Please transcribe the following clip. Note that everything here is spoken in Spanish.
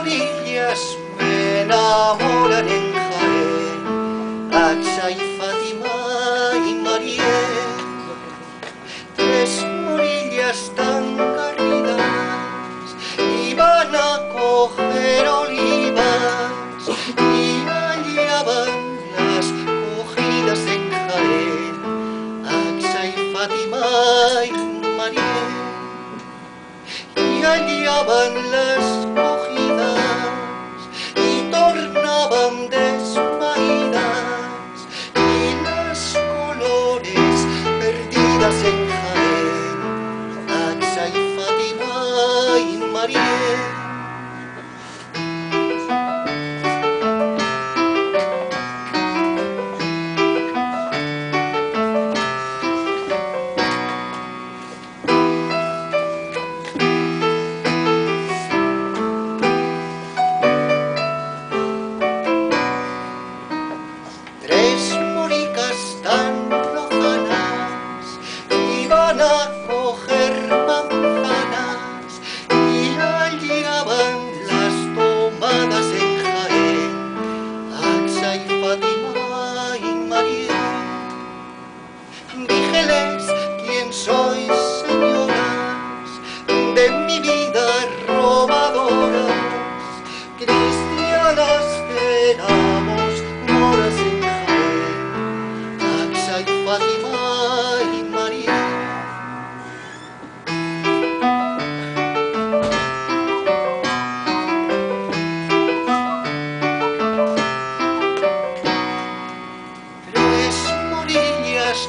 orillas me enamoraré en Jaén, Axa y Fátima y María, tres orillas tan cálidas iban a coger olivas y allá van las cogidas en Jaén, Axa y Fátima y María, y Maria. us